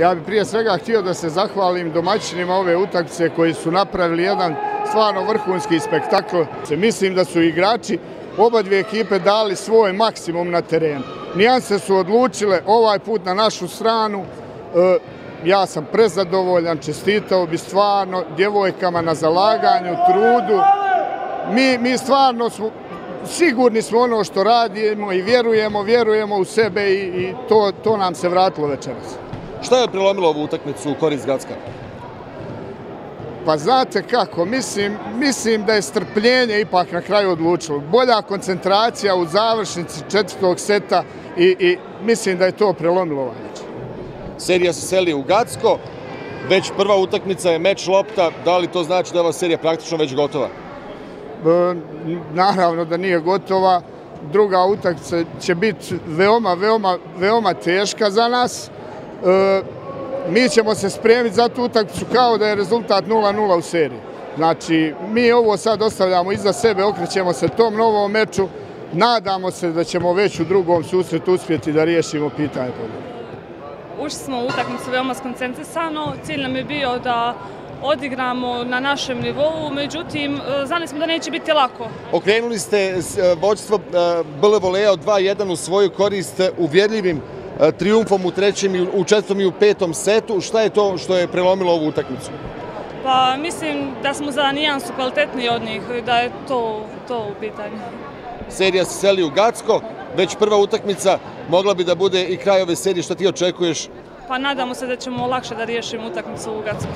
Ja bih prije svega htio da se zahvalim domaćinima ove utakmice koji su napravili jedan stvarno vrhunski spektakl. Mislim da su igrači oba dvije ekipe dali svoj maksimum na terenu. Nijanse su odlučile ovaj put na našu stranu. E, ja sam prezadovoljan, čestitao bi stvarno djevojkama na zalaganju, trudu. Mi, mi stvarno smo, sigurni smo ono što radimo i vjerujemo, vjerujemo u sebe i, i to, to nam se vratilo večeras. Šta je prelomilo ovu utakmicu u korist Gacka? Pa znate kako, mislim, mislim da je strpljenje ipak na kraju odlučilo. Bolja koncentracija u završnici četvrtog seta i, i mislim da je to prelomilo ovaj. Serija se seli u Gacko, već prva utakmica je meč lopta, da li to znači da je ova serija praktično već gotova? E, naravno da nije gotova. Druga utakmica će biti veoma, veoma, veoma teška za nas. E, mi ćemo se spremiti za tu utakmicu kao da je rezultat 0-0 u seriji. Znači, mi ovo sad ostavljamo iza sebe, okrećemo se tom novom meču. Nadamo se da ćemo već u drugom susretu uspjeti da riješimo pitanje pobjede. Ušli smo u utakmicu veoma skoncentrisano. Cilj nam je bio da odigramo na našem nivou, međutim, e, znali smo da neće biti lako. Okrenuli ste e, vođstvo BL Voleja od 2-1 u svoju korist uvjerljivim triumfom u trećem, u četvrtom i u petom setu. Šta je to što je prelomilo ovu utakmicu? Pa mislim da smo za nijansu kvalitetniji od njih, da je to, to u pitanju. Serija se seli u Gacko, već prva utakmica mogla bi da bude i kraj ove serije. Šta ti očekuješ? Pa nadamo se da ćemo lakše da riješimo utakmicu u Gacku.